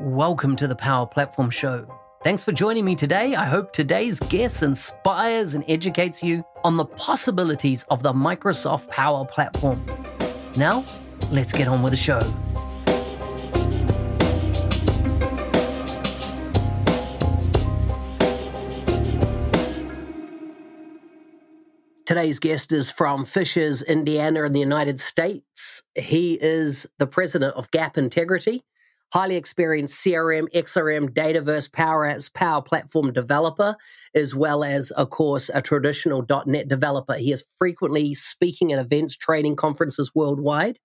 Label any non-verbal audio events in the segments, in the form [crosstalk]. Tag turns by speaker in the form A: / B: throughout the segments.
A: Welcome to the Power Platform Show. Thanks for joining me today. I hope today's guest inspires and educates you on the possibilities of the Microsoft Power Platform. Now, let's get on with the show. Today's guest is from Fishers, Indiana, in the United States. He is the president of Gap Integrity, highly experienced CRM, XRM, Dataverse, Power Apps, Power Platform developer, as well as, of course, a traditional .NET developer. He is frequently speaking at events, training conferences worldwide.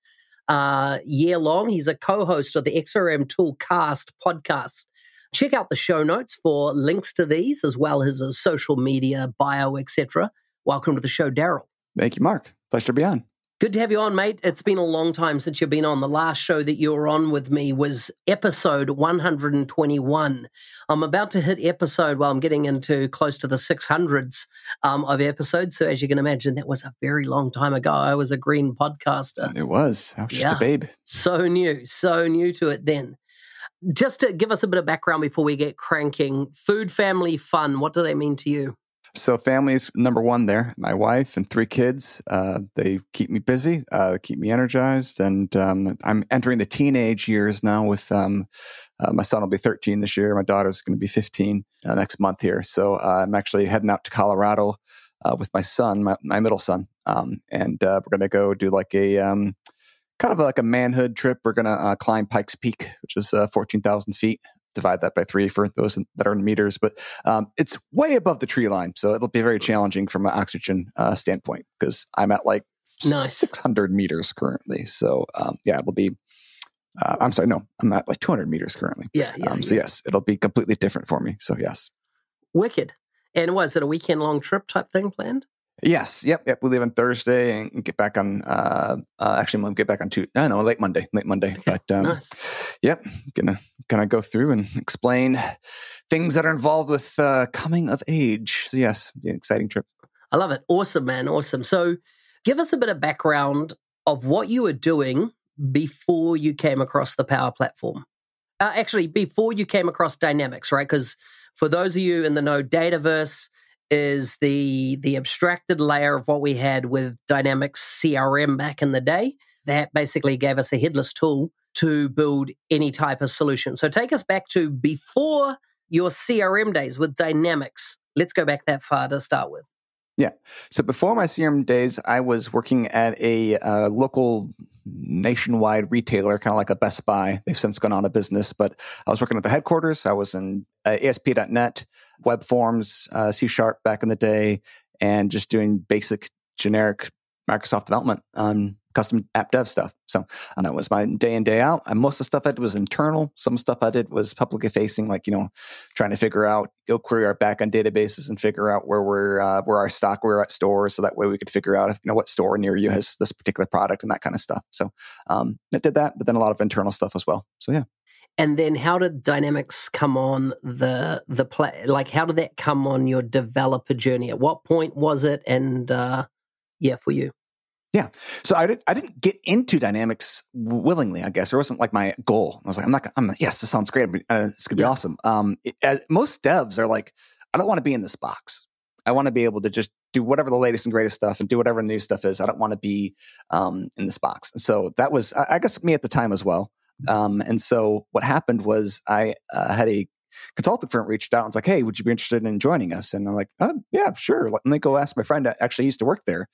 A: Uh, year long, he's a co-host of the XRM Toolcast podcast. Check out the show notes for links to these, as well as his social media, bio, etc. Welcome to the show, Daryl.
B: Thank you, Mark. Pleasure to be on.
A: Good to have you on, mate. It's been a long time since you've been on. The last show that you were on with me was episode 121. I'm about to hit episode, well, I'm getting into close to the 600s um, of episodes. So, as you can imagine, that was a very long time ago. I was a green podcaster.
B: It was. I was just yeah. a babe.
A: So new, so new to it then. Just to give us a bit of background before we get cranking food, family, fun, what do they mean to you?
B: So family's number one there. My wife and three kids. Uh, they keep me busy, uh, keep me energized, and um, I'm entering the teenage years now. With um, uh, my son will be 13 this year. My daughter's going to be 15 uh, next month here. So uh, I'm actually heading out to Colorado uh, with my son, my, my middle son, um, and we're going to go do like a um, kind of like a manhood trip. We're going to climb Pikes Peak, which is 14,000 feet divide that by three for those that are in meters, but um, it's way above the tree line. So it'll be very challenging from an oxygen uh, standpoint because I'm at like nice. 600 meters currently. So um, yeah, it'll be. Uh, I'm sorry, no, I'm at like 200 meters currently.
A: Yeah, yeah. Um,
B: so yeah. yes, it'll be completely different for me. So yes,
A: wicked. And was it a weekend long trip type thing planned?
B: Yes. Yep. Yep. We leave on Thursday and get back on. Uh, uh actually, we'll get back on Tuesday. I know, late Monday. Late Monday. Okay, but um, nice. yep, gonna gonna go through and explain things that are involved with uh, coming of age. So yes, exciting trip.
A: I love it. Awesome, man. Awesome. So, give us a bit of background of what you were doing before you came across the Power Platform. Uh, actually, before you came across Dynamics, right? Because for those of you in the know, Dataverse is the the abstracted layer of what we had with Dynamics CRM back in the day. That basically gave us a headless tool to build any type of solution. So take us back to before your CRM days with Dynamics. Let's go back that far to start with.
B: Yeah. So before my CRM days, I was working at a uh, local nationwide retailer, kind of like a Best Buy. They've since gone out of business, but I was working at the headquarters. I was in uh, ASP.NET, web forms, uh, C Sharp back in the day, and just doing basic generic Microsoft development. Um, custom app dev stuff. So that was my day in, day out. And most of the stuff I did was internal. Some stuff I did was publicly facing, like, you know, trying to figure out, go query our backend databases and figure out where we're, uh, where our stock, we're at stores. So that way we could figure out, if, you know, what store near you has this particular product and that kind of stuff. So um, it did that, but then a lot of internal stuff as well. So yeah.
A: And then how did Dynamics come on the the play? Like, how did that come on your developer journey? At what point was it? And uh, yeah, for you.
B: Yeah. So I, did, I didn't get into dynamics willingly, I guess. It wasn't like my goal. I was like, I'm not, I'm, yes, this sounds great. Uh, it's going to be yeah. awesome. Um, it, uh, most devs are like, I don't want to be in this box. I want to be able to just do whatever the latest and greatest stuff and do whatever new stuff is. I don't want to be um, in this box. And so that was, I, I guess, me at the time as well. Um, and so what happened was I uh, had a consultant firm reached out and was like, "Hey, would you be interested in joining us?" And I'm like, oh, "Yeah, sure." Let me go ask my friend that actually used to work there,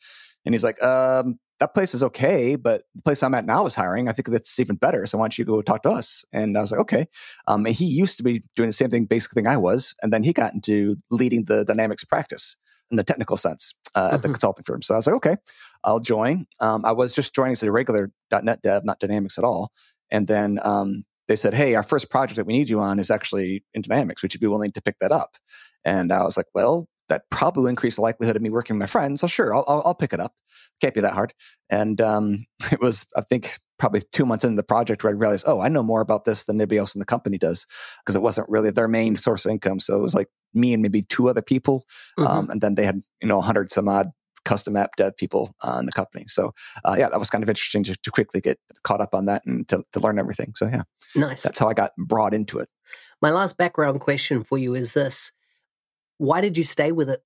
B: and he's like, um, that place is okay, but the place I'm at now is hiring. I think that's even better. So why don't you go talk to us? And I was like, okay. Um, he used to be doing the same thing, basic thing I was. And then he got into leading the dynamics practice in the technical sense uh, mm-hmm. at the mm-hmm. consulting firm. So I was like, okay, I'll join. Um, I was just joining as a regular .NET dev, not dynamics at all. And then um, they said, hey, our first project that we need you on is actually in dynamics. Would you be willing to pick that up? And I was like, well, that probably will increase the likelihood of me working with my friends. So sure, I'll, I'll, I'll pick it up. Can't be that hard. And um, [laughs] it was, I think, probably two months into the project where I realized, oh, I know more about this than anybody else in the company does because it wasn't really their main source of income. So it was like me and maybe two other people, mm-hmm. um, and then they had you know a hundred some odd custom app dev people uh, in the company. So uh, yeah, that was kind of interesting to, to, quickly get caught up on that and to, to learn everything. So yeah,
A: nice.
B: That's how I got brought into it.
A: My last background question for you is this: Why did you stay with it?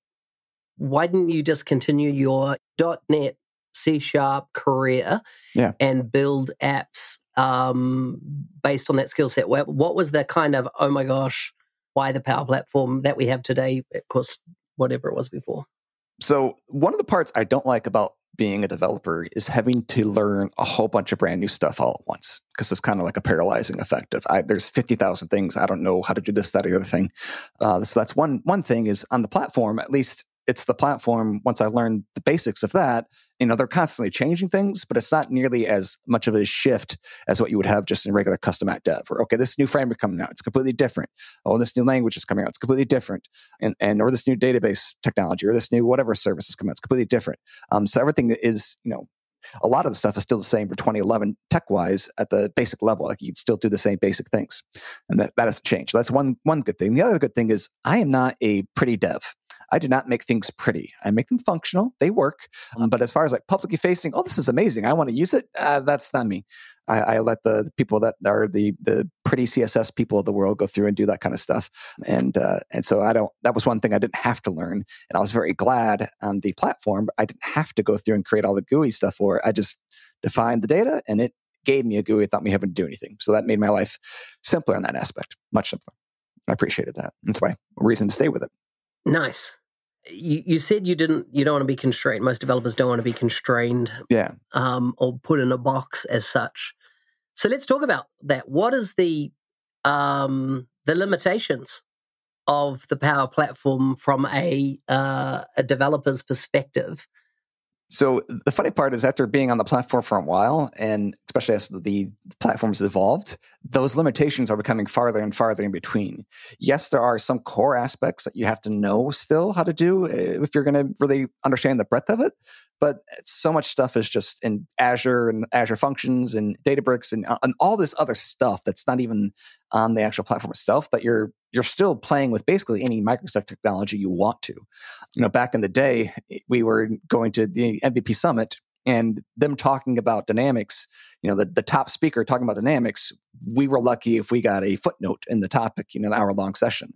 A: Why didn't you just continue your .NET C sharp career
B: yeah.
A: and build apps um, based on that skill set? What, what was the kind of oh my gosh, why the Power Platform that we have today? Of course, whatever it was before.
B: So one of the parts I don't like about being a developer is having to learn a whole bunch of brand new stuff all at once because it's kind of like a paralyzing effect of I, there's 50,000 things I don't know how to do this that or the other thing. Uh, so that's one one thing is on the platform at least it's the platform once i learned the basics of that you know they're constantly changing things but it's not nearly as much of a shift as what you would have just in regular custom app dev or okay this new framework coming out it's completely different oh this new language is coming out it's completely different and, and or this new database technology or this new whatever service is coming out it's completely different um, so everything is you know a lot of the stuff is still the same for 2011 tech wise at the basic level. Like you'd still do the same basic things. And that, that has to change. That's one, one good thing. The other good thing is I am not a pretty dev. I do not make things pretty. I make them functional. They work. Um, but as far as like publicly facing, oh, this is amazing. I want to use it. Uh, that's not me. I, I let the, the, people that are the the pretty CSS people of the world go through and do that kind of stuff. And uh, and so I don't. That was one thing I didn't have to learn, and I was very glad on the platform. I didn't have to go through and create all the GUI stuff for it. I just defined the data, and it gave me a GUI without me having to do anything. So that made my life simpler in that aspect, much simpler. I appreciated that. That's my reason to stay with it.
A: Nice. You, you said you didn't you don't want to be constrained. Most developers don't want to be constrained,
B: yeah,
A: um, or put in a box as such. So let's talk about that. What is the um, the limitations of the Power Platform from a uh, a developer's perspective?
B: So the funny part is after being on the platform for a while, and especially as the platforms evolved, those limitations are becoming farther and farther in between. Yes, there are some core aspects that you have to know still how to do eh, if you're going to really understand the breadth of it. But so much stuff is just in Azure and Azure Functions and Databricks and, uh, and all this other stuff that's not even on the actual platform itself that you're you're still playing with basically any Microsoft technology you want to. You know, back in the day, we were going to the MVP Summit and them talking about dynamics, you know, the, the top speaker talking about dynamics, we were lucky if we got a footnote in the topic, know, an hour long session.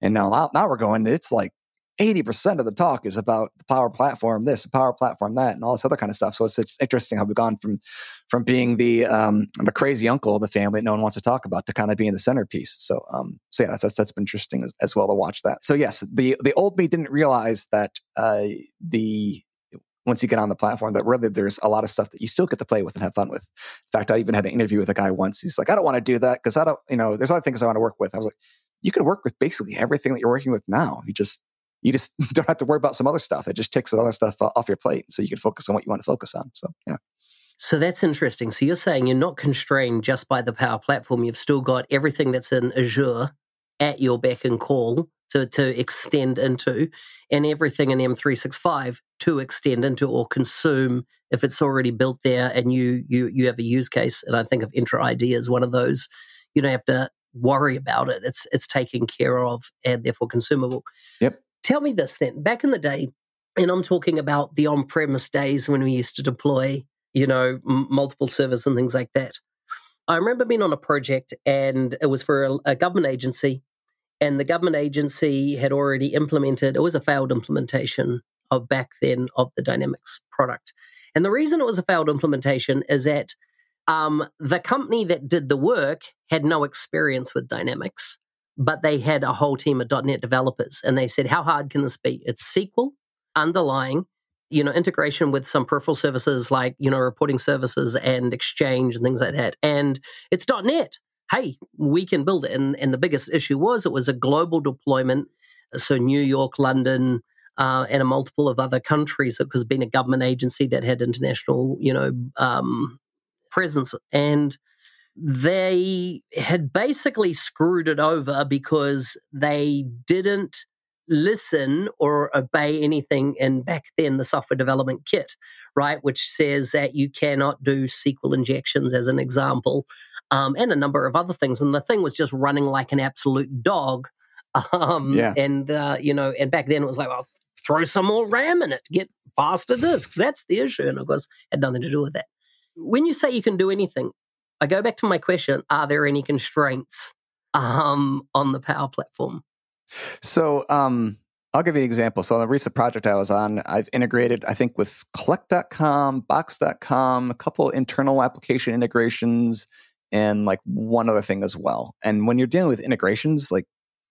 B: And now, now we're going, it's like 80% of the talk is about the power platform this power platform that and all this other kind of stuff so it's, it's interesting how we've gone from from being the um, the crazy uncle of the family that no one wants to talk about to kind of being the centerpiece so um so yeah that's that's, that's been interesting as, as well to watch that so yes the the old me didn't realize that uh the once you get on the platform that really there's a lot of stuff that you still get to play with and have fun with. In fact, I even had an interview with a guy once. He's like, I don't want to do that because I don't, you know, there's other things I want to work with. I was like, you can work with basically everything that you're working with now. You just you just [laughs] don't have to worry about some other stuff. It just takes all that stuff off your plate, so you can focus on what you want to focus on. So yeah.
A: So that's interesting. So you're saying you're not constrained just by the Power Platform. You've still got everything that's in Azure at your beck and call to, to extend into, and everything in M365 to extend into or consume if it's already built there and you you you have a use case. And I think of Entra ID as one of those. You don't have to worry about it. It's it's taken care of and therefore consumable.
B: Yep.
A: Tell me this then. Back in the day, and I'm talking about the on premise days when we used to deploy, you know, m- multiple servers and things like that. I remember being on a project and it was for a, a government agency, and the government agency had already implemented, it was a failed implementation of back then of the Dynamics product. And the reason it was a failed implementation is that um, the company that did the work had no experience with Dynamics but they had a whole team of .NET developers, and they said, "How hard can this be?" It's SQL underlying, you know, integration with some peripheral services like you know reporting services and Exchange and things like that, and it's .NET. Hey, we can build it, and and the biggest issue was it was a global deployment, so New York, London. Uh, and a multiple of other countries because being a government agency that had international, you know, um, presence. And they had basically screwed it over because they didn't listen or obey anything in back then the software development kit, right? Which says that you cannot do SQL injections as an example, um, and a number of other things. And the thing was just running like an absolute dog. [laughs] Um,
B: yeah.
A: And, uh, you know, and back then it was like, well, throw some more RAM in it, get faster disks. That's the issue. And of course, had nothing to do with that. When you say you can do anything, I go back to my question: Are there any constraints um, on the Power Platform?
B: So, um, I'll give you an example. So on the recent project I was on, I've integrated, I think, with collect.com, box.com, a couple internal application integrations, and like one other thing as well. And when you're dealing with integrations, like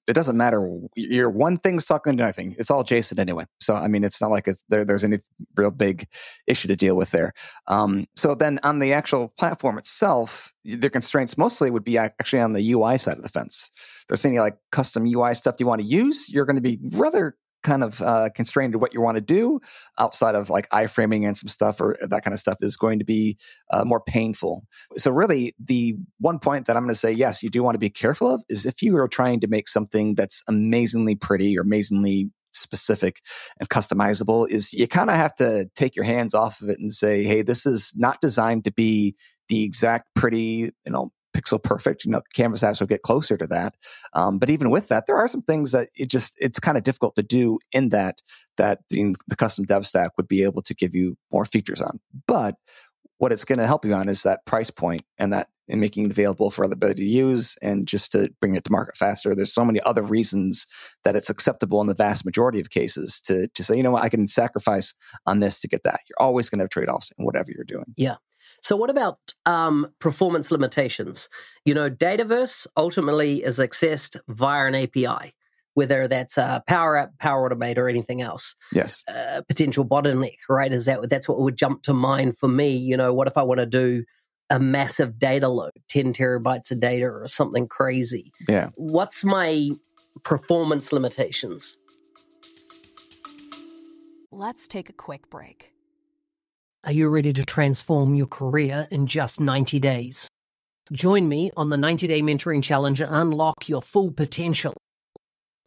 B: it doesn't matter. Your one thing's talking to nothing. It's all JSON anyway. So I mean, it's not like it's, there, there's any real big issue to deal with there. Um, so then on the actual platform itself, the constraints mostly would be actually on the UI side of the fence. There's any like custom UI stuff you want to use. You're going to be rather kind of uh, constrained to what you want to do outside of like iframing and some stuff or that kind of stuff is going to be uh, more painful. So, really, the one point that I'm going to say, yes, you do want to be careful of is if you are trying to make something that's amazingly pretty or amazingly specific and customizable, is you kind of have to take your hands off of it and say, hey, this is not designed to be the exact pretty, you know, pixel perfect. You know, Canvas apps will get closer to that. Um, but even with that, there are some things that it just it's kind of difficult to do in that that the, the custom dev stack would be able to give you more features on. But what it's going to help you on is that price point and that and making it available for other people to use and just to bring it to market faster. There's so many other reasons that it's acceptable in the vast majority of cases to to say, you know what, I can sacrifice on this to get that. You're always going to have trade offs in whatever you're doing.
A: Yeah. So, what about um, performance limitations? You know, Dataverse ultimately is accessed via an API, whether that's a Power App, Power Automate, or anything else.
B: Yes.
A: Uh, potential bottleneck, right? Is that that's what would jump to mind for me? You know, what if I want to do a massive data load, ten terabytes of data, or something crazy?
B: Yeah.
A: What's my performance limitations?
C: Let's take a quick break.
A: Are you ready to transform your career in just 90 days? Join me on the 90 Day Mentoring Challenge and unlock your full potential.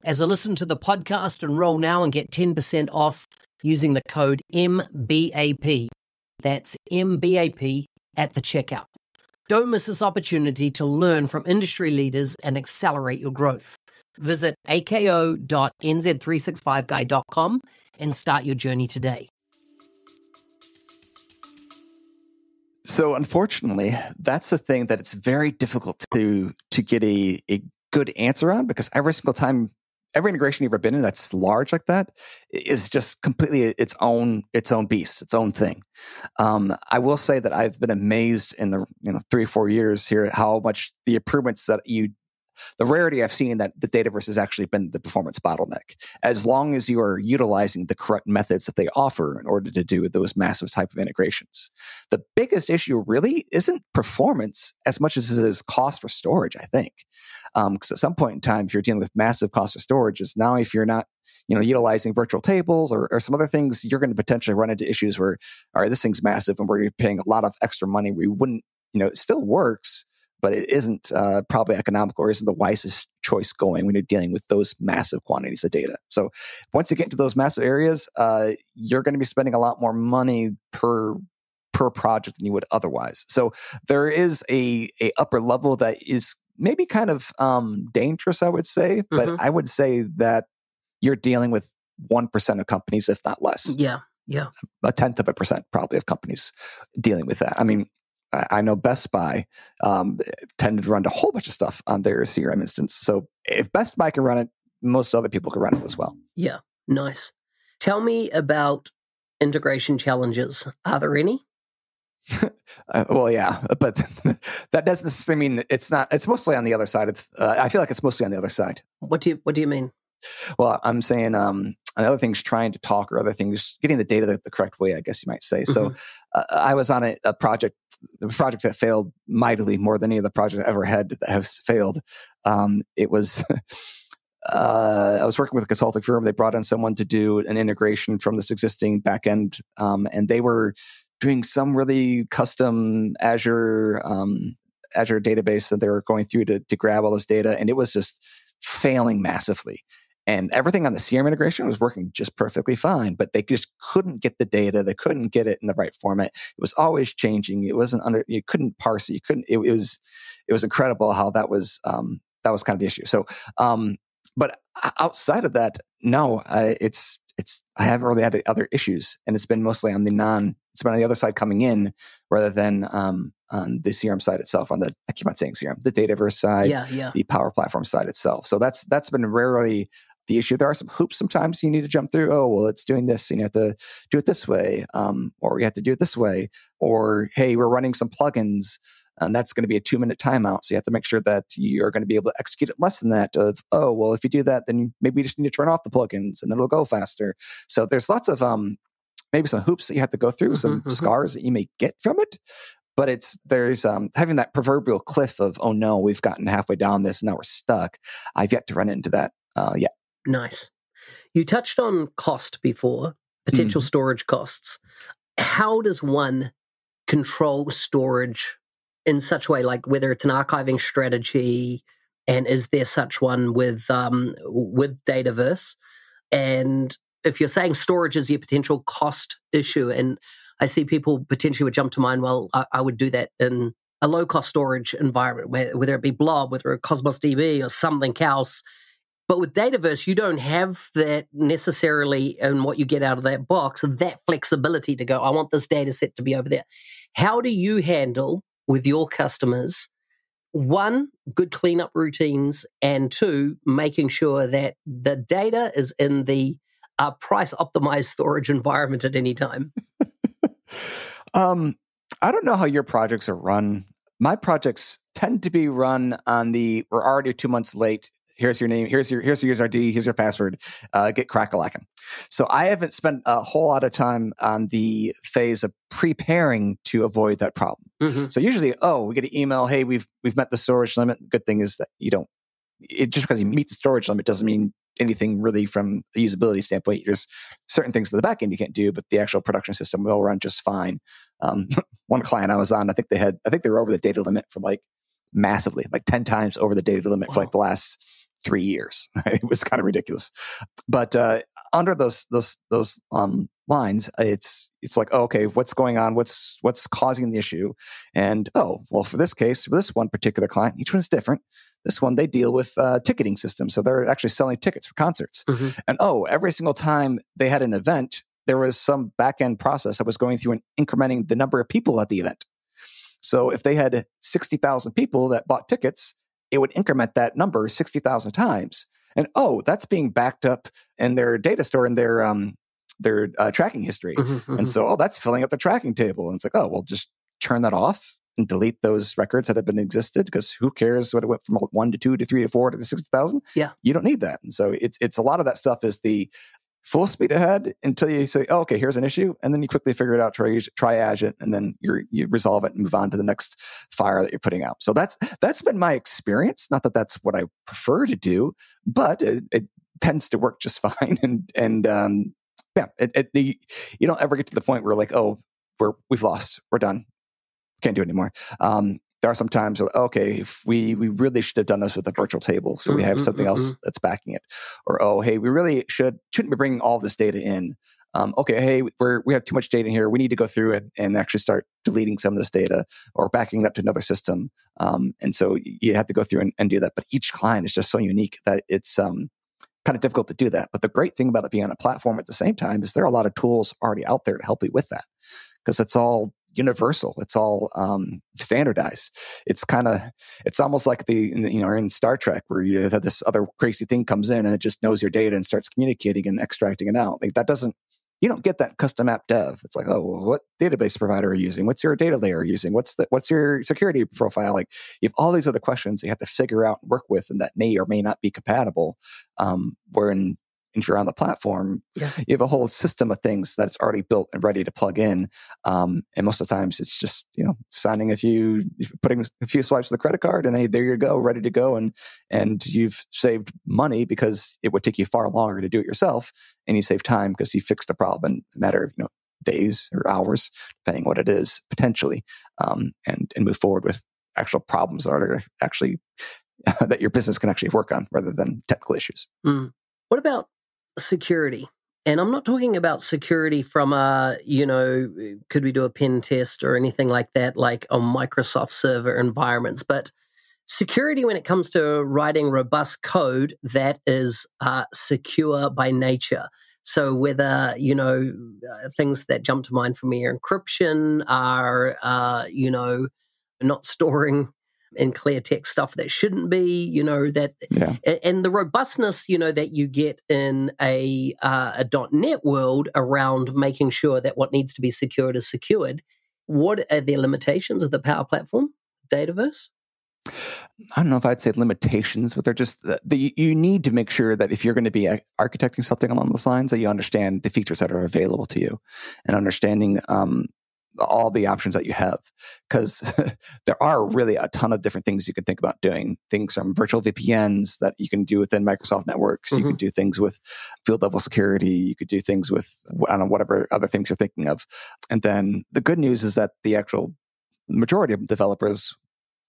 A: As a listen to the podcast, enroll now and get 10% off using the code MBAP. That's MBAP at the checkout. Don't miss this opportunity to learn from industry leaders and accelerate your growth. Visit ako.nz365guy.com and start your journey today.
B: So unfortunately, that's the thing that it's very difficult to to get a, a good answer on because every single time every integration you've ever been in that's large like that is just completely its own its own beast, its own thing. Um, I will say that I've been amazed in the you know three or four years here how much the improvements that you the rarity I've seen that the Dataverse has actually been the performance bottleneck. As long as you are utilizing the correct methods that they offer in order to do those massive type of integrations. The biggest issue really isn't performance as much as it is cost for storage, I think. Because um, at some point in time, if you're dealing with massive cost for storage, is now if you're not you know, utilizing virtual tables or, or some other things, you're going to potentially run into issues where, all right, this thing's massive and we're paying a lot of extra money. We wouldn't, you know, it still works, but it isn't uh, probably economical or isn't the wisest choice going when you're dealing with those massive quantities of data. So once you get into those massive areas, uh, you're going to be spending a lot more money per per project than you would otherwise. So there is a a upper level that is maybe kind of um, dangerous, I would say, but mm-hmm. I would say that you're dealing with one percent of companies, if not less.
A: Yeah, yeah,
B: a tenth of a percent probably of companies dealing with that. I mean, I know Best Buy um, tended to run a whole bunch of stuff on their CRM instance. So if Best Buy can run it, most other people can run it as well.
A: Yeah, nice. Tell me about integration challenges. Are there any? [laughs]
B: uh, well, yeah, but [laughs] that doesn't necessarily mean it's not. It's mostly on the other side. It's. Uh, I feel like it's mostly on the other side.
A: What do you What do you mean?
B: Well, I'm saying um, another thing's trying to talk, or other things getting the data the, the correct way. I guess you might say. Mm-hmm. So, uh, I was on a, a, project, the project that failed mightily more than any of the projects I ever had that have failed. Um, it was. [laughs] Uh, I was working with a consulting firm. They brought in someone to do an integration from this existing backend, um, and they were doing some really custom Azure um, Azure database that they were going through to, to grab all this data, and it was just failing massively. And everything on the CRM integration was working just perfectly fine, but they just couldn't get the data. They couldn't get it in the right format. It was always changing. It wasn't under. You couldn't parse it. You couldn't. It, it was. It was incredible how that was. Um, that was kind of the issue. So, um, but outside of that, no, uh, it's it's I haven't really had other issues, and it's been mostly on the non. It's been on the other side coming in rather than um, on the CRM side itself. On the I keep on saying CRM, the Dataverse side,
A: yeah, yeah.
B: the Power Platform side itself. So that's that's been rarely the issue. There are some hoops sometimes you need to jump through. Oh, well, it's doing this, and you have to do it this way, um, or you have to do it this way, or hey, we're running some plugins and that's going to be a two minute timeout. So you have to make sure that you're going to be able to execute it less than that. Of oh well, if you do that, then maybe you just need to turn off the plugins and it'll go faster. So there's lots of um maybe some hoops that you have to go through, mm-hmm, some mm-hmm. scars that you may get from it. But it's there's um having that proverbial cliff of oh no, we've gotten halfway down this, and now we're stuck. I've yet to run into that uh, yet.
A: Nice. You touched on cost before, potential mm. storage costs. How does one control storage in such a way, like whether it's an archiving strategy, and is there such one with um, with Dataverse? And if you're saying storage is your potential cost issue, and I see people potentially would jump to mind, well, I, I would do that in a low cost storage environment, whether it be Blob, whether it Cosmos DB or something else. But with Dataverse, you don't have that necessarily and what you get out of that box, that flexibility to go, I want this data set to be over there. How do you handle with your customers one, good cleanup routines, and two, making sure that the data is in the uh, price optimized storage environment at any time? [laughs]
B: um, I don't know how your projects are run. My projects tend to be run on the we're already two months late here's your name, here's your here's your user ID, here's your password, uh, get crack-a-lacking. So I haven't spent a whole lot of time on the phase of preparing to avoid that problem. Mm-hmm. So usually, oh, we get an email, hey, we've we've met the storage limit. Good thing is that you don't. It just because you meet the storage limit doesn't mean anything really from a usability standpoint. There's certain things in the backend you can't do, but the actual production system will run just fine. Um, [laughs] one client I was on, I think they had, I think they were over the data limit for like massively, like 10 times over the data limit wow. for like the last three years. [laughs] it was kind of ridiculous. But uh, under those those those um, lines, it's it's like oh, okay, what's going on? What's what's causing the issue? And oh, well, for this case, for this one particular client, each one's different. This one they deal with uh, ticketing systems, so they're actually selling tickets for concerts. Mm-hmm. And oh, every single time they had an event, there was some back end process that was going through and incrementing the number of people at the event. So if they had 60,000 people that bought tickets, it would increment that number 60,000 times. And oh, that's being backed up in their data store in their um their uh, tracking history. Mm-hmm, mm-hmm. And so, oh, that's filling up the tracking table. And it's like, oh, well, just turn that off and delete those records that have been existed because who cares what it went from one to two to three to four to sixty thousand?
A: Yeah,
B: you don't need that. And so it's it's a lot of that stuff is the full speed ahead until you say, oh, okay, here's an issue. And then you quickly figure it out, try, triage it, and then you you resolve it and move on to the next fire that you're putting out. So that's, that's been my experience. Not that that's what I prefer to do, but it, it tends to work just [laughs] fine. And, and, um, yeah, it, it, you don't ever get to the point where like, oh, we're, we've lost, we're done. Can't do it anymore. Um, there are some times okay we we really should have done this with a virtual table so we have mm-hmm, something else mm-hmm. that's backing it. Or oh hey we really should shouldn't be bringing all this data in. Um, okay hey we're we have too much data in here. We need to go through it and actually start deleting some of this data or backing it up to another system. Um, and so you have to go through and, and, do that. But each client is just so unique that it's um, kind of difficult to do that. But the great thing about it being on a platform at the same time is there are a lot of tools already out there to help you with that because it's all universal. It's all um, standardized. It's kind of it's almost like the you know in Star Trek where you have this other crazy thing comes in and it just knows your data and starts communicating and extracting it out. Like that doesn't you don't get that custom app dev. It's like, oh, well, what database provider are you using? What's your data layer using? What's the what's your security profile? Like you have all these other questions you have to figure out and work with, and that may or may not be compatible. Um, where in if you're on the platform, yeah. you have a whole system of things that's already built and ready to plug in. Um, and most of the times it's just, you know, signing a few, putting a few swipes of the credit card and then there you go, ready to go. And, and you've saved money because it would take you far longer to do it yourself. And you save time because you fixed the problem in a matter of, you know, days or hours, depending what it is, potentially, um, and, and move forward with actual problems that are actually [laughs] that your business can actually work on rather than technical issues.
A: Mm. What about security. And I'm not talking about security from a, you know, could we do a pen test or anything like that, like on Microsoft server environments, but security when it comes to writing robust code that is uh, secure by nature. So whether you know uh, things that jump to mind for me are encryption, are uh, you know not storing in clear text stuff that shouldn't be, you know that,
B: Yeah.
A: a- and the robustness, you know that you get in a uh, a .NET world around making sure that what needs to be secured is secured. What are the limitations of the Power Platform, Dataverse?
B: I don't know if I'd say limitations, but they're just the, the, you need to make sure that if you're going to be uh, architecting something along those lines, that you understand the features that are available to you, and understanding um, all the options that you have. Because [laughs] there are really a ton of different things you can think about doing. Things from virtual VPNs that you can do within Microsoft networks. You
A: Mhm.
B: could do things with field level security. You could do things with I don't know whatever other things you're thinking of. And then the good news is that the actual majority of developers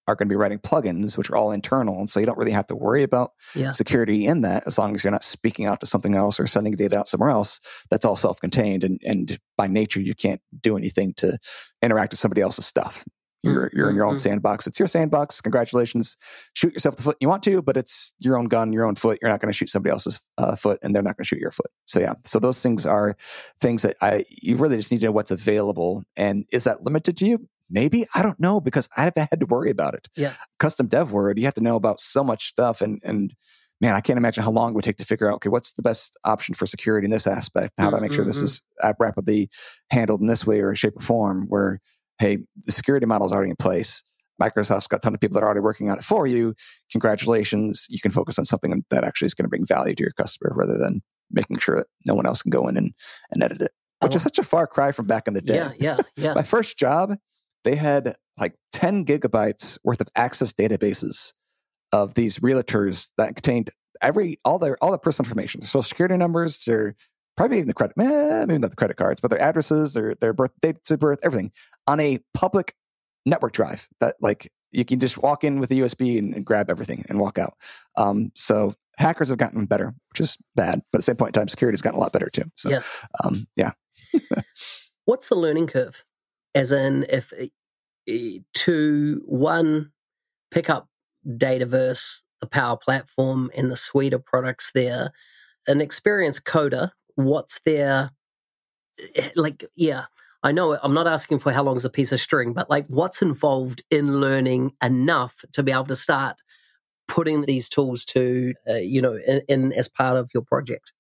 B: are going to be writing plugins, which are all internal. And so you don't really have to worry about
A: Yeah.
B: security in that as long as you're not speaking out to something else or sending data out somewhere else. That's all self contained. And, and by nature, you can't do anything to interact with somebody else's stuff. You're, you're in your own
A: Mhm.
B: sandbox. It's your sandbox. Congratulations. Shoot yourself the foot you want to, but it's your own gun, your own foot. You're not going to shoot somebody else's uh, foot, and they're not going to shoot your foot. So yeah, so those things are things that I you really just need to know what's available. And is that limited to you? Maybe I don't know because I haven't had to worry about it.
A: Yeah.
B: Custom dev word, you have to know about so much stuff, and and man, I can't imagine how long it would take to figure out okay, what's the best option for security in this aspect? How do I make sure this
A: Mhm.
B: is rapidly handled in this way or shape or form? Where hey, the security model is already in place. Microsoft's got a ton of people that are already working on it for you. Congratulations. You can focus on something that actually is going to bring value to your customer rather than making sure that no one else can go in and, and edit it, which is
A: Oh.
B: such a far cry from back in the day.
A: Yeah, yeah, yeah. [laughs]
B: My first job, they had like 10 gigabytes worth of access databases of these realtors that contained every all their all their personal information, their social security numbers, their probably even the credit, eh, maybe not the credit cards, but their addresses, their their birth dates of birth, everything on a public network drive that like you can just walk in with a USB and, and grab everything and walk out. Um, so hackers have gotten better, which is bad, but at the same point in time, security has gotten a lot better too. So
A: Yeah.
B: um, yeah. [laughs]
A: What's the learning curve? As in, if eh, to one, pick up Dataverse, the Power Platform, and the suite of products there, an experienced coder, what's their, eh, like, yeah, I know I'm not asking for how long is a piece of string, but like, what's involved in learning enough to be able to start putting these tools to, uh, you know, in, in as part of your project?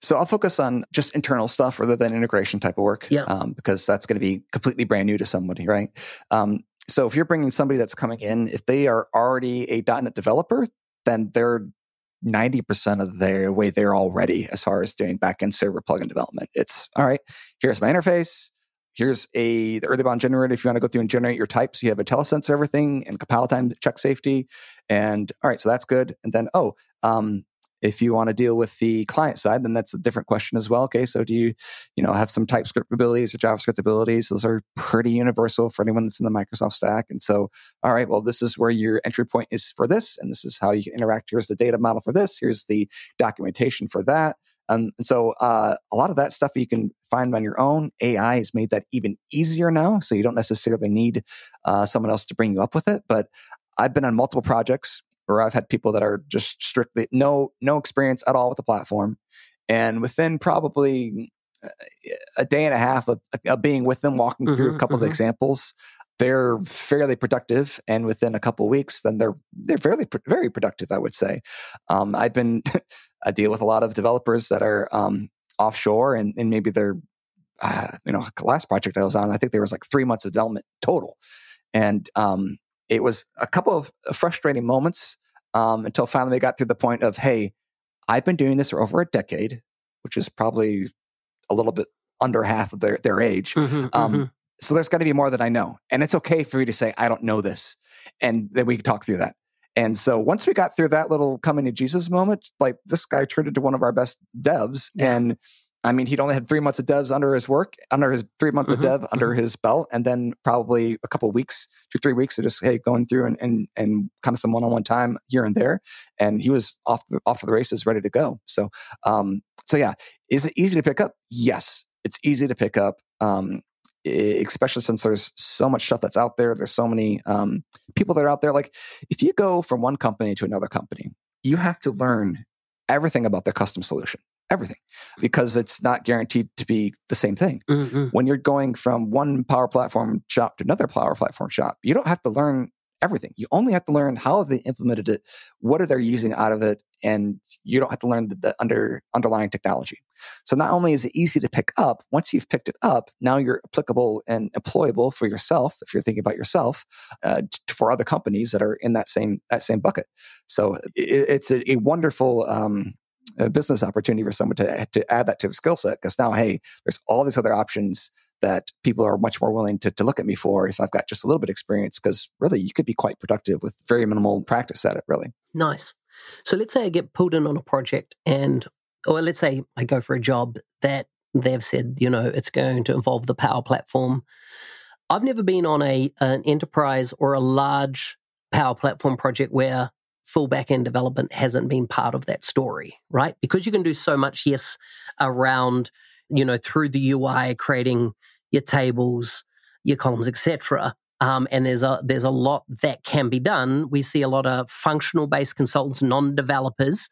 B: So I'll focus on just internal stuff rather than integration type of work,
A: Yeah.
B: um, because that's going to be completely brand new to somebody, right? Um, so if you're bringing somebody that's coming in, if they are already a .NET developer, then they're 90% of their way there already as far as doing backend server plugin development. It's all right, here's my interface. Here's a the early bound generator. If you want to go through and generate your types, you have IntelliSense everything and compile time check safety. And all right, so that's good. And then oh, um, if you want to deal with the client side, then that's a different question as well. Okay, so do you, you know, have some TypeScript abilities or JavaScript abilities? Those are pretty universal for anyone that's in the Microsoft stack. And so, all right, well, this is where your entry point is for this, and this is how you can interact. Here's the data model for this. Here's the documentation for that. Um, and so, uh, a lot of that stuff you can find on your own. AI has made that even easier now, so you don't necessarily need uh, someone else to bring you up with it. But I've been on multiple projects where I've had people that are just strictly no no experience at all with the platform, and within probably uh, a day and a half of, of being with them, walking through
A: Mhm,
B: a couple
A: mhm.
B: of examples, they're fairly productive, and within a couple of weeks, then they're they're fairly very productive. I would say. Um, I've been [laughs] I deal with a lot of developers that are um, offshore, and, and maybe they're uh, you know the last project I was on, I think there was like three months of development total, and um, it was a couple of frustrating moments um, until finally they got to the point of, hey, I've been doing this for over a decade, which is probably a little bit under half of their, their age.
A: Mhm,
B: Um,
A: mhm.
B: So there's got to be more that I know. And it's okay for you to say, I don't know this. And then we can talk through that. And so once we got through that little coming to Jesus moment, like this guy turned into one of our best devs.
A: Yeah.
B: And I mean, he'd only had three months of devs under his work, under his three months
A: Mhm,
B: of dev under his belt, and then probably a couple of weeks, two, three weeks of just hey, going through and and, and kind of some one-on-one time here and there. And he was off the off to the races, ready to go. So um, so yeah. Is it easy to pick up? Yes, it's easy to pick up. Um, especially since there's so much stuff that's out there. There's so many um, people that are out there. Like if you go from one company to another company, you have to learn everything about their custom solution. Everything because it's not guaranteed to be the same thing.
A: Mm-hmm.
B: When you're going from one power platform shop to another power platform shop, you don't have to learn everything. You only have to learn how they implemented it, what are they using out of it, and you don't have to learn the, the under underlying technology. So not only is it easy to pick up, once you've picked it up, now you're applicable and employable for yourself if you're thinking about yourself uh, for other companies that are in that same that same bucket. So it, it's a, a wonderful. Um, a business opportunity for someone to, eh, to add that to the skill set because now hey there's all these other options that people are much more willing to, to look at me for if I've got just a little bit of experience, because really you could be quite productive with very minimal practice at it, really.
A: Nice. So let's say I get pulled in on a project and, or let's say I go for a job that they've said, you know, it's going to involve the power platform. I've never been on a an enterprise or a large power platform project where full backend development hasn't been part of that story, right? Because you can do so much, yes, around, you know, through the UI, creating your tables, your columns, etc. Um, and there's a there's a lot that can be done. We see a lot of functional based consultants, non developers,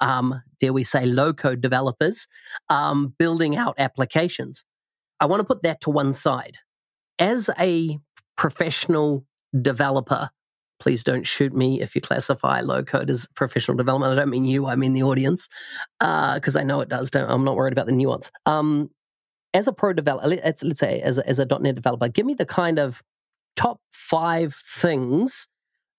A: um, dare we say low code developers, um, building out applications. I want to put that to one side. As a professional developer, please don't shoot me if you classify low code as professional development. I don't mean you, I mean the audience, because uh, I know it does. Don't, I'm not worried about the nuance. Um, as a pro developer, let's, let's say as a, as a .NET developer, give me the kind of top five things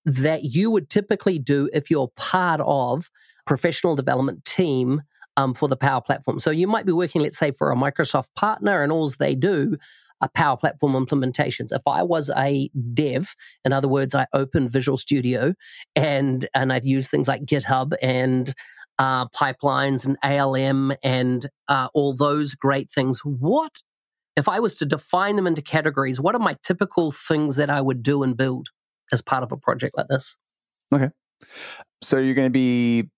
A: that you would typically do if you're part of professional development team um, for the Power Platform. So you might be working, let's say, for a Microsoft partner, and all they do are Power Platform implementations. If I was a dev, in other words, I opened Visual Studio and and I'd use things like GitHub and uh, pipelines and ALM and uh, all those great things. What, if I was to define them into categories, what are my typical things that I would do and build as part of a project like this?
B: Okay. So you're going to be,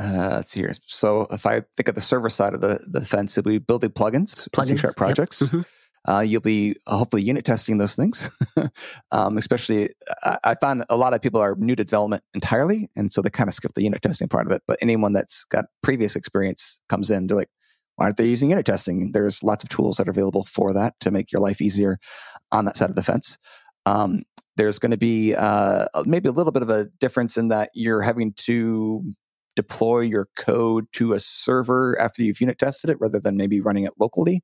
B: uh, let's see here. So if I think of the server side of the, the fence, it'll be building plugins, plugins C-sharp projects. Yep. Mm-hmm. Uh, you'll be uh, hopefully unit testing those things. [laughs] um, especially, I, I, find a lot of people are new to development entirely, and so they kind of skip the unit testing part of it. But anyone that's got previous experience comes in, they're like, why aren't they using unit testing? There's lots of tools that are available for that to make your life easier on that side of the fence. Um, there's going to be uh, maybe a little bit of a difference in that you're having to deploy your code to a server after you've unit tested it rather than maybe running it locally.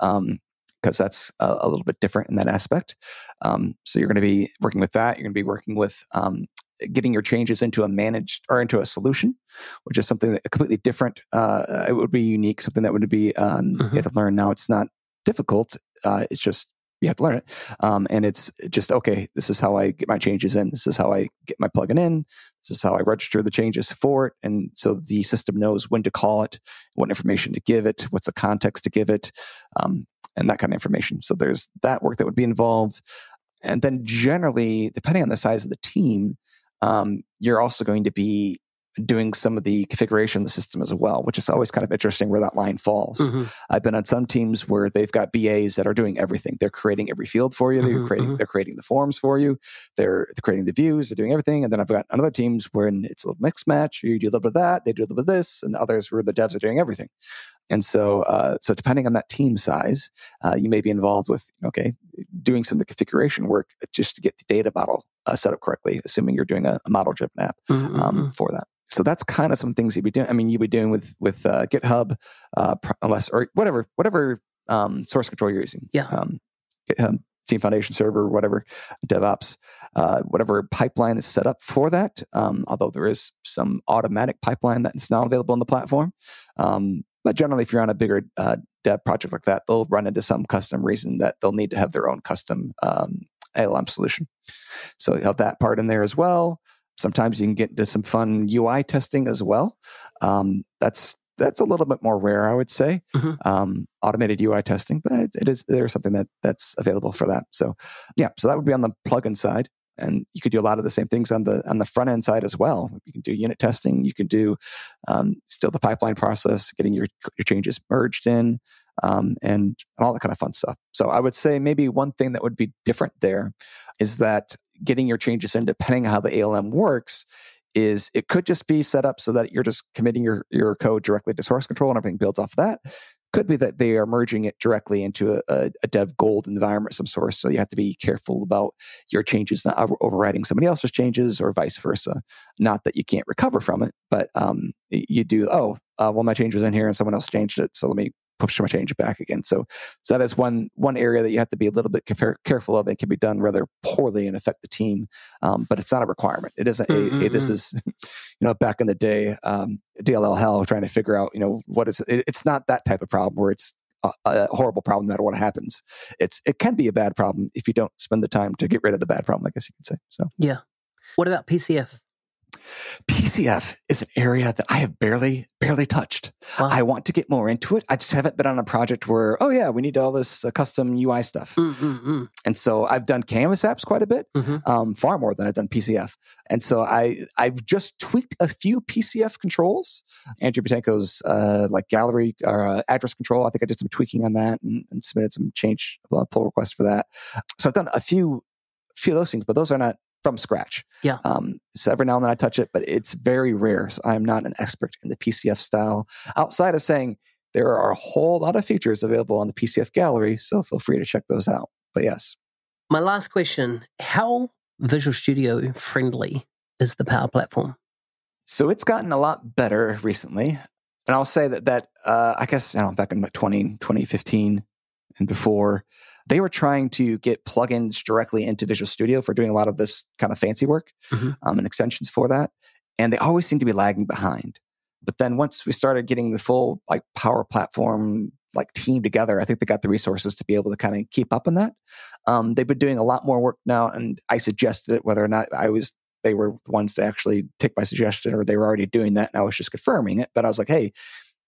B: Um, because that's a, a, little bit different in that aspect. Um, so you're going to be working with that. You're going to be working with um, getting your changes into a managed or into a solution, which is something that completely different. Uh, it would be unique, something that would be um, mm-hmm. you have to learn. Now it's not difficult. Uh, it's just you have to learn it, um, and it's just okay. This is how I get my changes in. This is how I get my plugin in. This is how I register the changes for it, and so the system knows when to call it, what information to give it, what's the context to give it. And that kind of information. So there's that work that would be involved. And then generally, depending on the size of the team, um, you're also going to be doing some of the configuration of the system as well, which is always kind of interesting where that line falls. Mm-hmm. I've been on some teams where they've got BAs that are doing everything. They're creating every field for you. They're mm-hmm, creating mm-hmm. they're creating the forms for you. They're, they're, creating the views. They're doing everything. And then I've got another teams where it's a little mixed match. You do a little bit of that. They do a little bit of this, and others where the devs are doing everything. And so, uh, so depending on that team size, uh, you may be involved with okay, doing some of the configuration work just to get the data model uh, set up correctly, assuming you're doing a, a model-driven app mm-hmm. um, mm-hmm. for that. So that's kind of some things you'd be doing. I mean, you'd be doing with with uh, GitHub, uh, unless or whatever whatever um, source control you're using.
A: Yeah.
B: Um, GitHub Team Foundation Server, whatever DevOps, uh, whatever pipeline is set up for that. Um, although there is some automatic pipeline that's now available on the platform. Um, but generally, if you're on a bigger uh, dev project like that, they'll run into some custom reason that they'll need to have their own custom um, ALM solution. So you have that part in there as well. Sometimes you can get into some fun UI testing as well. Um, that's that's a little bit more rare, I would say. Mm-hmm. Um, automated UI testing, but it is there's something that that's available for that. So yeah, so that would be on the plugin side and you could do a lot of the same things on the on the front end side as well. You can do unit testing. You can do um, still the pipeline process, getting your your changes merged in, um, and, and all that kind of fun stuff. So I would say maybe one thing that would be different there is that getting your changes in, depending on how the ALM works, is it could just be set up so that you're just committing your, your code directly to source control and everything builds off of that. Could be that they are merging it directly into a, a, a dev gold environment of some sort. So you have to be careful about your changes not overriding somebody else's changes or vice versa. Not that you can't recover from it, but um, you do, oh, uh, well, my change was in here and someone else changed it. So let me push my change back again. So, so that is one one area that you have to be a little bit careful of. It can be done rather poorly and affect the team, um, but it's not a requirement. It isn't. Mm-hmm. A, a, this is, [laughs] you know, back in the day, um, DLL hell trying to figure out, you know, what is. It, it's not that type of problem where it's a, a, horrible problem no matter what happens. It's it can be a bad problem if you don't spend the time to get rid of the bad problem. I guess you could say. So
A: yeah. What about PCF?
B: PCF is an area that I have barely, barely touched. Wow. I want to get more into it. I just haven't been on a project where, oh yeah, we need all this uh, custom UI stuff. Mm-hmm. And so I've done Canvas apps quite a bit, mm-hmm. um, far more than I've done PCF. And so I, I've just tweaked a few PCF controls. Andrew Butenko's uh, like gallery or uh, address control. I think I did some tweaking on that and, and submitted some change uh, pull requests for that. So I've done a few few of those things, but those are not from scratch.
A: Yeah. Um,
B: so every now and then I touch it, but it's very rare. So I'm not an expert in the PCF style outside of saying there are a whole lot of features available on the PCF gallery. So feel free to check those out. But yes.
A: My last question How Visual Studio friendly is the Power Platform?
B: So it's gotten a lot better recently. And I'll say that, that uh, I guess, I don't know, back in like 20, 2015 and before, they were trying to get plugins directly into Visual Studio for doing a lot of this kind of fancy work mm-hmm. um, and extensions for that. And they always seem to be lagging behind. But then once we started getting the full like power platform like team together, I think they got the resources to be able to kind of keep up on that. Um, they've been doing a lot more work now, and I suggested it whether or not I was they were the ones to actually take my suggestion or they were already doing that and I was just confirming it. But I was like, hey,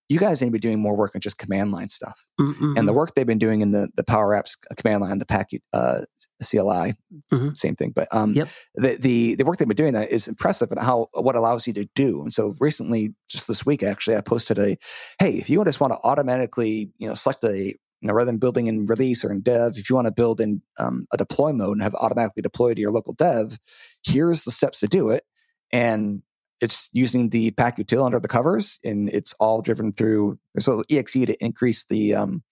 B: you guys need to be doing more work on just command line stuff. Mm-hmm. And the work they've been doing in the the Power Apps command line, the packet uh, CLI, mm-hmm. same thing. But um, yep. the, the the work they've been doing that is impressive and how what allows you to do. And so recently, just this week, actually, I posted a, hey, if you just want to automatically, you know, select a you know, rather than building in release or in dev, if you want to build in um, a deploy mode and have automatically deployed to your local dev, here's the steps to do it. And it's using the pack-util under the covers, and it's all driven through so exe to increase the um,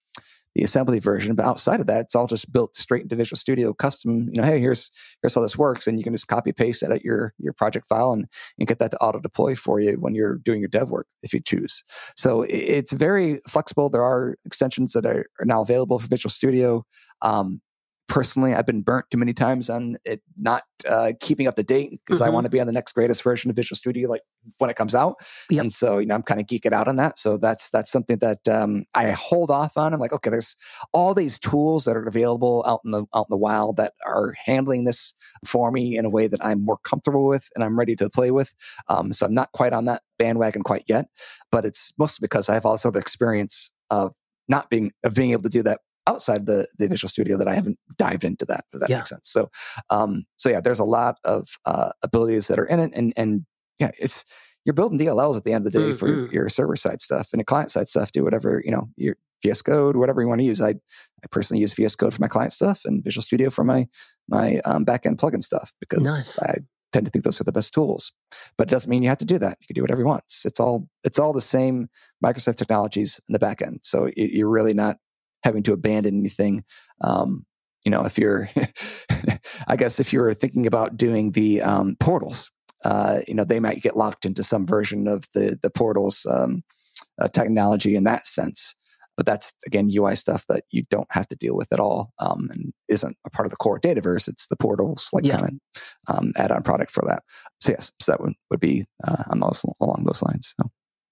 B: the assembly version. But outside of that, it's all just built straight into Visual Studio, custom. You know, hey, here's here's how this works, and you can just copy paste edit your your project file and and get that to auto deploy for you when you're doing your dev work if you choose. So it's very flexible. There are extensions that are, are now available for Visual Studio. Um, personally i've been burnt too many times on it not uh, keeping up to date because mm-hmm. i want to be on the next greatest version of visual studio like when it comes out yep. and so you know i'm kind of geeking out on that so that's that's something that um, i hold off on i'm like okay there's all these tools that are available out in the out in the wild that are handling this for me in a way that i'm more comfortable with and i'm ready to play with um, so i'm not quite on that bandwagon quite yet but it's mostly because i have also the experience of not being of being able to do that outside the, the Visual Studio that I haven't dived into that. If that yeah. makes sense. So, um, so yeah, there's a lot of uh, abilities that are in it, and and yeah, it's you're building DLLs at the end of the day mm-hmm. for your server side stuff and the client side stuff. Do whatever you know your VS Code, whatever you want to use. I I personally use VS Code for my client stuff and Visual Studio for my my um, backend plugin stuff because nice. I tend to think those are the best tools. But it doesn't mean you have to do that. You can do whatever you want. It's, it's all it's all the same Microsoft technologies in the back end. So you're really not having to abandon anything. Um, you know, if you're, [laughs] I guess, if you're thinking about doing the um, portals, uh, you know, they might get locked into some version of the the portals um, uh, technology in that sense. But that's again UI stuff that you don't have to deal with at all, um, and isn't a part of the core Dataverse. It's the portals, like yeah. kind of um, add-on product for that. So yes, so that would, would be uh, on those along those lines. So.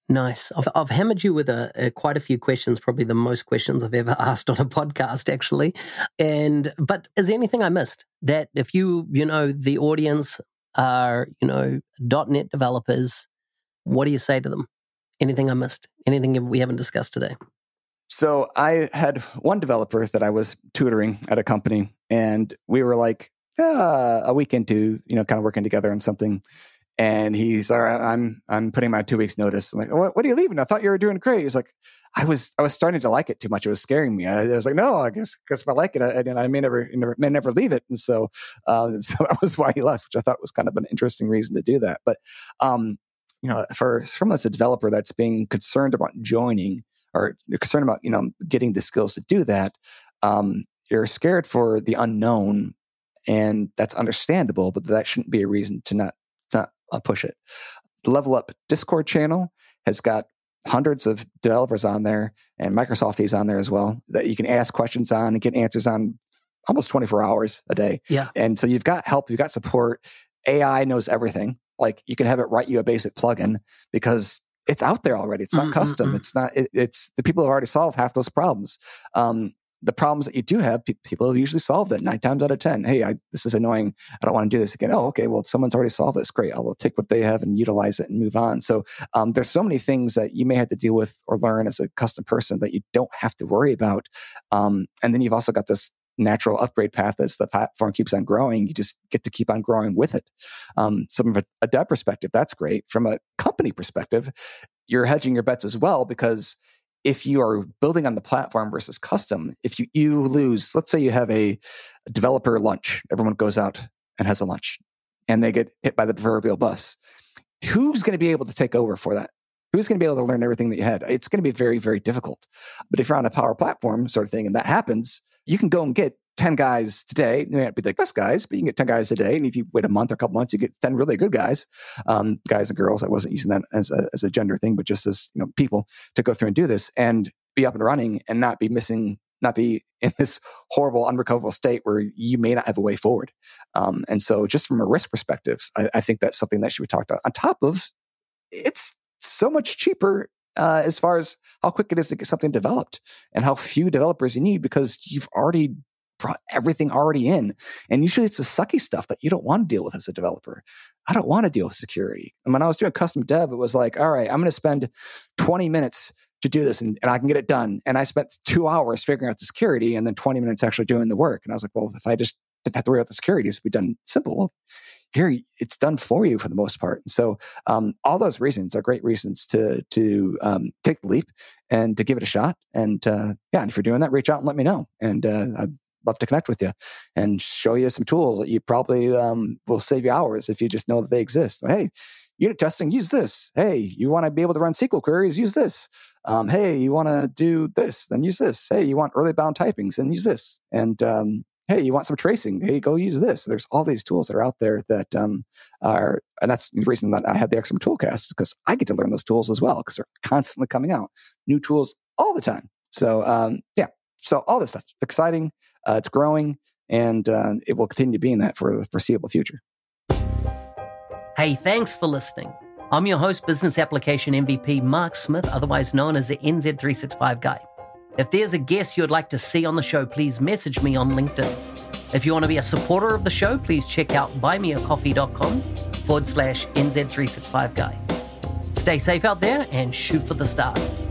A: Nice. I've, I've hammered you with a, a, quite a few questions, probably the most questions I've ever [laughs] asked on a podcast, actually. And but is there anything I missed that if you you know the audience are you know .NET developers, what do you say to them? Anything I missed? Anything we haven't discussed today?
B: So I had one developer that I was tutoring at a company, and we were like uh, a week into you know kind of working together on something And he's, all right, I'm, I'm putting my two weeks notice. I'm like, what, what are you leaving? I thought you were doing great. He's like, I was, I was starting to like it too much. It was scaring me. I, I was like, no, I guess, because if I like it, I, I may never, never, may never leave it. And so, uh, [laughs] so that was why he left, which I thought was kind of an interesting reason to do that. But, um, you know, for from as a developer that's being concerned about joining or concerned about you know getting the skills to do that, um, you're scared for the unknown, and that's understandable. But that shouldn't be a reason to not to not uh, push it. The Level Up Discord channel has got hundreds of developers on there, and Microsoft is on there as well that you can ask questions on and get answers on almost 24 hours a day.
A: Yeah,
B: and so you've got help, you've got support. AI knows everything like you can have it write you a basic plugin because it's out there already. It's not mm-hmm. custom. Mm-hmm. It's not. It, it's the people have already solved half those problems. Um, the problems that you do have, pe- people usually solve that nine times out of ten. Hey, I, this is annoying. I don't want to do this again. Oh, okay. Well, someone's already solved this. Great. I'll take what they have and utilize it and move on. So um, there's so many things that you may have to deal with or learn as a custom person that you don't have to worry about. Um, and then you've also got this natural upgrade path as the platform keeps on growing. You just get to keep on growing with it. Um, so from a, a dev perspective, that's great. From a company perspective, you're hedging your bets as well because if you are building on the platform versus custom, if you, you lose, let's say you have a, developer lunch, everyone goes out and has a lunch and they get hit by the proverbial bus. Who's going to be able to take over for that? Who's going to be able to learn everything that you had? It's going to be very, very difficult. But if you're on a power platform sort of thing and that happens, you can go and get 10 guys today. They may not be the best guys, but you can get 10 guys a day. And if you wait a month or a couple months, you get 10 really good guys, um, guys and girls. I wasn't using that as a, as a gender thing, but just as you know, people to go through and do this and be up and running and not be missing, not be [laughs] in this horrible, unrecoverable state where you may not have a way forward. Um, and so, just from a risk perspective, I, I think that's something that should be talked about. On top of it's so much cheaper uh, as far as how quick it is to get something developed and how few developers you need because you've already brought everything already in. And usually it's the sucky stuff that you don't want to deal with as a developer. I don't want to deal with security. And when I was doing custom dev, it was like, all right, I'm going to spend 20 minutes to do this and, and I can get it done. And I spent two hours figuring out the security and then 20 minutes actually doing the work. And I was like, well, if I just didn't have to worry about the security, it's be done simple. Well, here it's done for you for the most part. And so um, all those reasons are great reasons to to um, take the leap and to give it a shot. And uh, yeah, and if you're doing that, reach out and let me know. And uh, I'd love to connect with you and show you some tools that you probably um, will save you hours if you just know that they exist. Hey, unit testing, use this. Hey, you want to be able to run SQL queries, use this. Um, hey, you want to do this, then use this. Hey, you want early bound typings, and use this. And um, hey, you want some tracing? Hey, go use this. There's all these tools that are out there that um, are, and that's the reason that I have the XRM Toolcast because I get to learn those tools as well because they're constantly coming out, new tools all the time. So um, yeah, so all this stuff, exciting, uh, it's growing, and uh, it will continue being that for the foreseeable future.
A: Hey, thanks for listening. I'm your host, Business Application MVP Mark Smith, otherwise known as the NZ365 Guy. If there's a guest you'd like to see on the show, please message me on LinkedIn. If you want to be a supporter of the show, please check out buymeacoffee.com forward slash NZ365 guy. Stay safe out there and shoot for the stars.